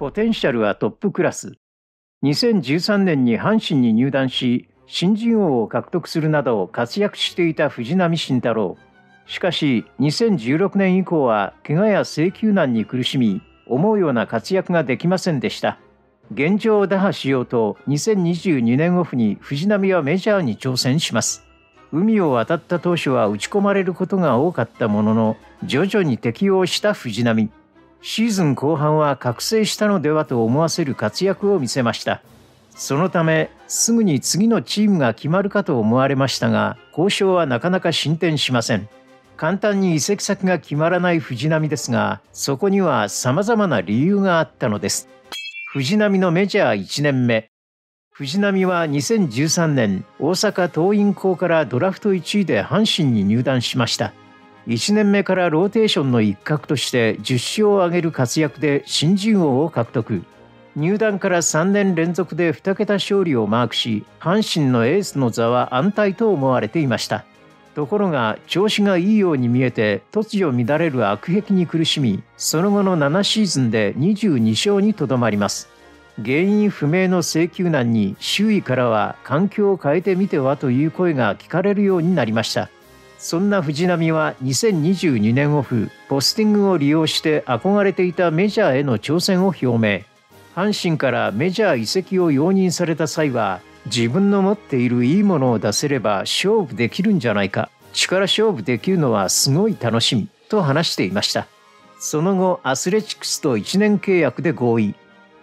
ポテンシャルはトップクラス。2013年に阪神に入団し、新人王を獲得するなど活躍していた藤浪晋太郎。しかし、2016年以降は怪我や請求難に苦しみ、思うような活躍ができませんでした。現状を打破しようと2022年オフに藤浪はメジャーに挑戦します。海を渡った当初は打ち込まれることが多かったものの、徐々に適応した藤浪。シーズン後半は覚醒したのではと思わせる活躍を見せました。そのため、すぐに次のチームが決まるかと思われましたが、交渉はなかなか進展しません。簡単に移籍先が決まらない藤浪ですが、そこには様々な理由があったのです。藤浪のメジャー1年目。藤浪は2013年、大阪桐蔭校からドラフト1位で阪神に入団しました。1年目からローテーションの一角として10勝を挙げる活躍で新人王を獲得。入団から3年連続で2桁勝利をマークし、阪神のエースの座は安泰と思われていました。ところが調子がいいように見えて突如乱れる悪癖に苦しみその後の7シーズンで22勝にとどまります原因不明の請求難に周囲からは環境を変えてみてはという声が聞かれるようになりましたそんな藤浪は2022年オフポスティングを利用して憧れていたメジャーへの挑戦を表明。阪神からメジャー移籍を容認された際は自分の持っているいいものを出せれば勝負できるんじゃないか。力勝負できるのはすごい楽しみと話していました。その後アスレチックスと1年契約で合意。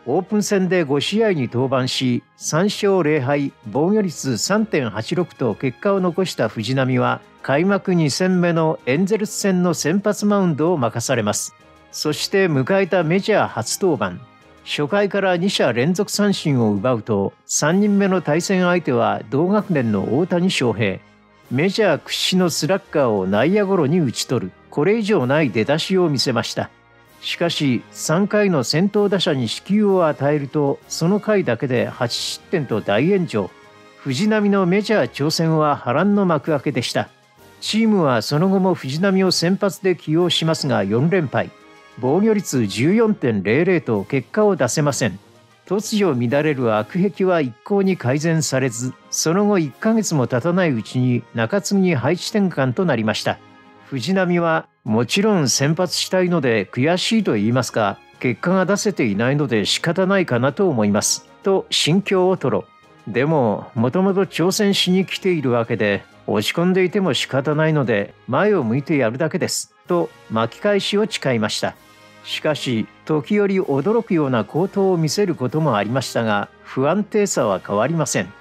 オープン戦で5試合に登板し3勝0敗防御率3.86と結果を残した藤浪は開幕2戦目のエンゼルス戦の先発マウンドを任されます。そして迎えたメジャー初登板。初回から2者連続三振を奪うと3人目の対戦相手は同学年の大谷翔平。メジャー屈指のスラッガーを内野ゴロに打ち取る。これ以上ない出だしを見せました。しかし3回の先頭打者に死球を与えるとその回だけで8失点と大炎上藤浪のメジャー挑戦は波乱の幕開けでしたチームはその後も藤浪を先発で起用しますが4連敗防御率14.00と結果を出せません。突如乱れる悪癖は一向に改善されず、その後1ヶ月も経たないうちに中継ぎに配置転換となりました。藤浪はもちろん先発したいので悔しいと言いますか、結果が出せていないので仕方ないかなと思います。と心境を吐露。でも、もともと挑戦しに来ているわけで、落ち込んでいても仕方ないので、前を向いてやるだけです。と巻き返しを誓いました。しかし時折驚くような高騰を見せることもありましたが不安定さは変わりません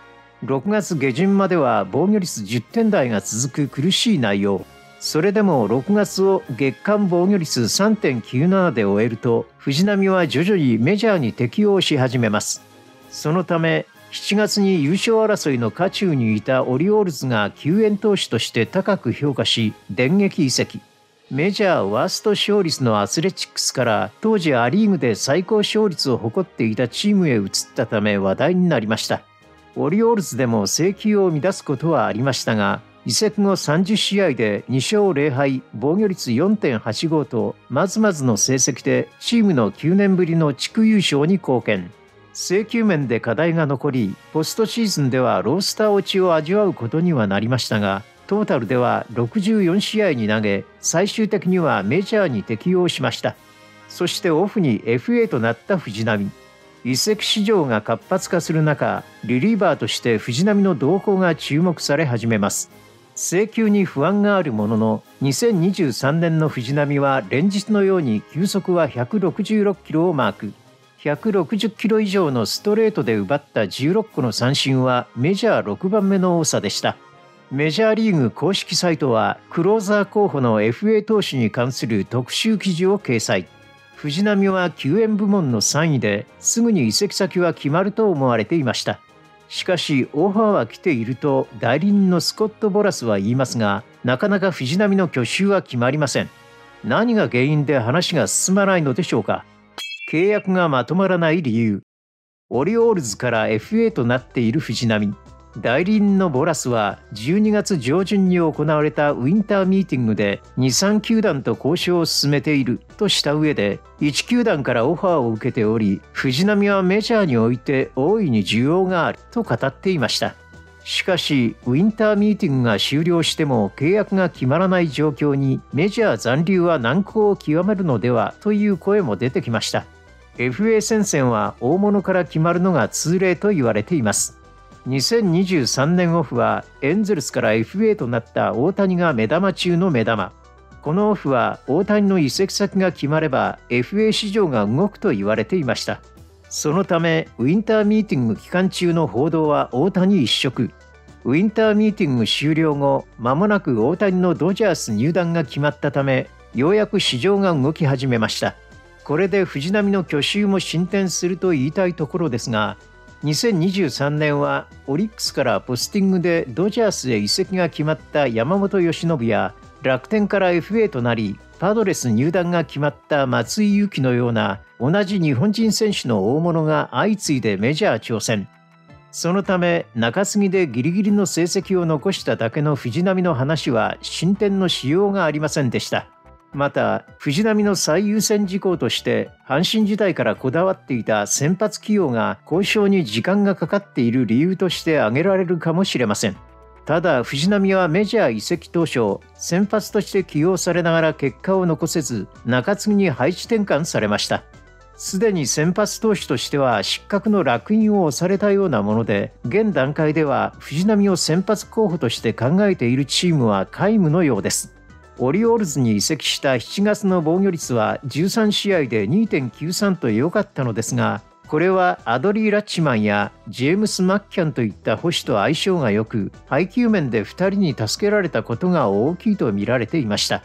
6月下旬までは防御率10点台が続く苦しい内容それでも6月を月間防御率3.97で終えると藤浪は徐々にメジャーに適応し始めます。そのため7月に優勝争いの渦中にいたオリオールズが救援投手として高く評価し電撃移籍。メジャーワースト勝率のアスレチックスから当時ア・リーグで最高勝率を誇っていたチームへ移ったため話題になりました。オリオールズでも制球を乱すことはありましたが移籍後30試合で2勝0敗防御率4.85とまずまずの成績でチームの9年ぶりの地区優勝に貢献。請求面で課題が残りポストシーズンではロースター落ちを味わうことにはなりましたがトータルでは64試合に投げ最終的にはメジャーに適用しました。そしてオフに FA となった藤浪。移籍市場が活発化する中リリーバーとして藤浪の動向が注目され始めます。請求に不安があるものの2023年の藤浪は連日のように球速は166キロをマーク。160キロ以上のストレートで奪った16個の三振はメジャー6番目の多さでした。メジャーリーグ公式サイトはクローザー候補の FA 投手に関する特集記事を掲載。藤浪は救援部門の3位ですぐに移籍先は決まると思われていました。しかしオファーは来ていると代理人のスコット・ボラスは言いますがなかなか藤波の去就は決まりません。何が原因で話が進まないのでしょうか。契約がまとまらない理由。オリオールズから FA となっている藤波。代理人のボラスは12月上旬に行われたウィンターミーティングで23球団と交渉を進めているとした上で1球団からオファーを受けており藤浪はメジャーにおいて大いに需要があると語っていました。しかしウィンターミーティングが終了しても契約が決まらない状況にメジャー残留は難航を極めるのではという声も出てきました。FA 戦線は大物から決まるのが通例と言われています。2023年オフはエンゼルスから FA となった大谷が目玉中の目玉。このオフは大谷の移籍先が決まれば FA 市場が動くと言われていました。そのためウィンターミーティング期間中の報道は大谷一色。ウィンターミーティング終了後間もなく大谷のドジャース入団が決まったためようやく市場が動き始めました。これで藤浪の去就も進展すると言いたいところですが2023年はオリックスからポスティングでドジャースへ移籍が決まった山本由伸や楽天から FA となりパドレス入団が決まった松井裕樹のような同じ日本人選手の大物が相次いでメジャー挑戦。そのため中継ぎでギリギリの成績を残しただけの藤浪の話は進展のしようがありませんでした。また藤浪の最優先事項として阪神時代からこだわっていた先発起用が交渉に時間がかかっている理由として挙げられるかもしれません。ただ藤浪はメジャー移籍当初先発として起用されながら結果を残せず中継ぎに配置転換されました。すでに先発投手としては失格の烙印を押されたようなもので現段階では藤浪を先発候補として考えているチームは皆無のようです。オリオールズに移籍した7月の防御率は13試合で2.93と良かったのですがこれはアドリー・ラッチマンやジェームス・マッキャンといった保守と相性が良く配球面で2人に助けられたことが大きいと見られていました。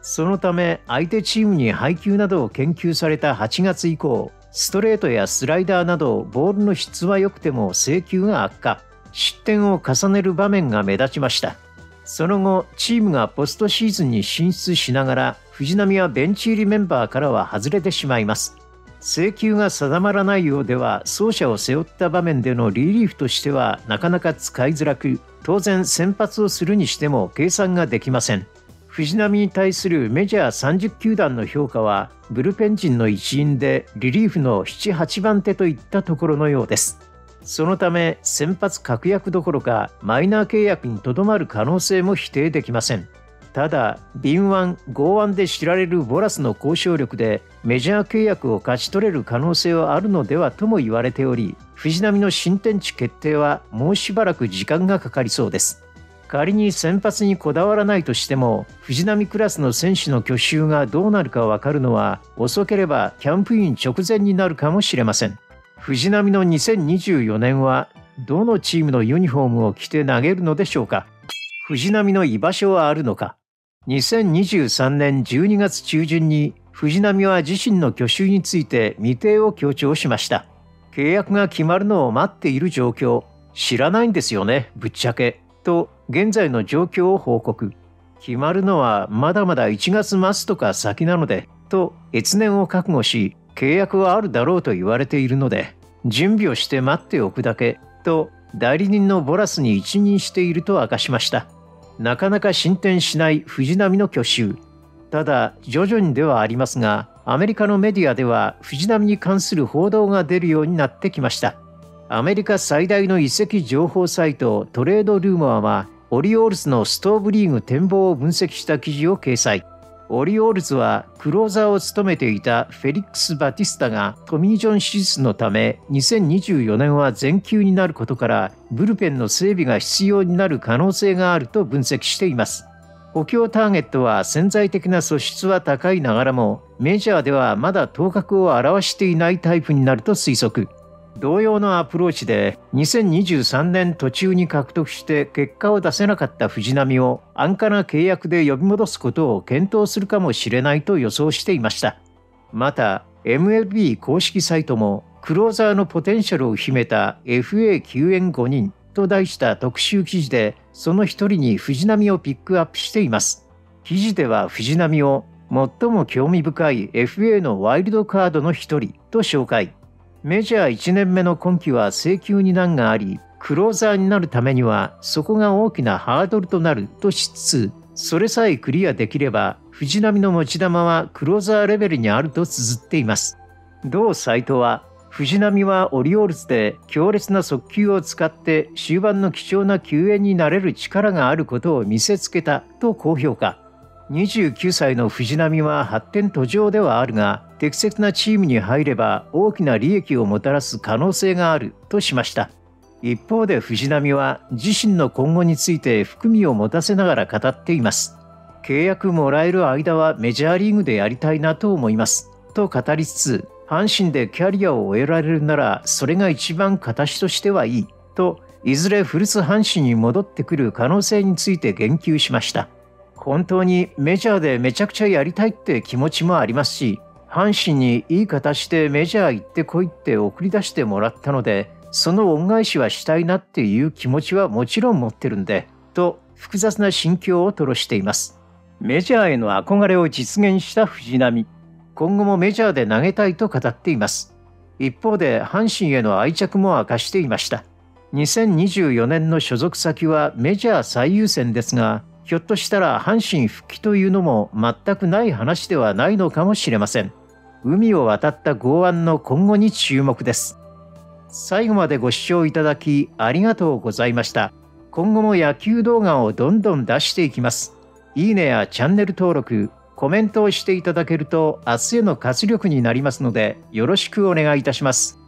そのため相手チームに配球などを研究された8月以降ストレートやスライダーなどボールの質は良くても制球が悪化失点を重ねる場面が目立ちました。その後チームがポストシーズンに進出しながら藤浪はベンチ入りメンバーからは外れてしまいます。請求が定まらないようでは走者を背負った場面でのリリーフとしてはなかなか使いづらく当然先発をするにしても計算ができません。藤浪に対するメジャー30球団の評価はブルペン陣の一員でリリーフの78番手といったところのようです。そのため先発確約どころかマイナー契約にとどまる可能性も否定できません。ただ敏腕剛腕で知られるボラスの交渉力でメジャー契約を勝ち取れる可能性はあるのではとも言われており藤波の新天地決定はもうしばらく時間がかかりそうです。仮に先発にこだわらないとしても藤波クラスの選手の去就がどうなるか分かるのは遅ければキャンプイン直前になるかもしれません。藤波の2024年はどのチームのユニフォームを着て投げるのでしょうか？藤波の居場所はあるのか？2023年12月中旬に藤波は自身の去就について未定を強調しました。契約が決まるのを待っている状況。知らないんですよねぶっちゃけ。と現在の状況を報告。決まるのはまだまだ1月末とか先なので。と越年を覚悟し契約はあるだろうと言われているので準備をして待っておくだけと代理人のボラスに一任していると明かしました。なかなか進展しない藤浪の去就。ただ徐々にではありますがアメリカのメディアでは藤浪に関する報道が出るようになってきました。アメリカ最大の移籍情報サイトトレードルーマーはオリオールズのストーブリーグ展望を分析した記事を掲載。オリオールズはクローザーを務めていたフェリックス・バティスタがトミー・ジョン手術のため2024年は全休になることからブルペンの整備が必要になる可能性があると分析しています。補強ターゲットは潜在的な素質は高いながらもメジャーではまだ頭角を現していないタイプになると推測。同様のアプローチで2023年途中に獲得して結果を出せなかった藤波を安価な契約で呼び戻すことを検討するかもしれないと予想していました。また MLB 公式サイトもクローザーのポテンシャルを秘めた FA 救援5人と題した特集記事でその一人に藤波をピックアップしています。記事では藤波を最も興味深い FA のワイルドカードの一人と紹介。メジャー1年目の今季は請求に難があり、クローザーになるためにはそこが大きなハードルとなるとしつつそれさえクリアできれば藤波の持ち球はクローザーレベルにあると綴っています。同サイトは藤波はオリオールズで強烈な速球を使って終盤の貴重な救援になれる力があることを見せつけたと高評価29歳の藤波は発展途上ではあるが適切なチームに入れば大きな利益をもたらす可能性があるとしました。一方で藤波は自身の今後について含みを持たせながら語っています。契約もらえる間はメジャーリーグでやりたいなと思います。と語りつつ阪神でキャリアを終えられるならそれが一番形としてはいいといずれ古巣阪神に戻ってくる可能性について言及しました。本当にメジャーでめちゃくちゃやりたいって気持ちもありますし阪神にいい形でメジャー行ってこいって送り出してもらったのでその恩返しはしたいなっていう気持ちはもちろん持ってるんでと複雑な心境を吐露しています。メジャーへの憧れを実現した藤浪。今後もメジャーで投げたいと語っています。一方で阪神への愛着も明かしていました。2024年の所属先はメジャー最優先ですがひょっとしたら阪神復帰というのも全くない話ではないのかもしれません。海を渡った剛腕の今後に注目です。最後までご視聴いただきありがとうございました。今後も野球動画をどんどん出していきます。いいねやチャンネル登録、コメントをしていただけると明日への活力になりますのでよろしくお願いいたします。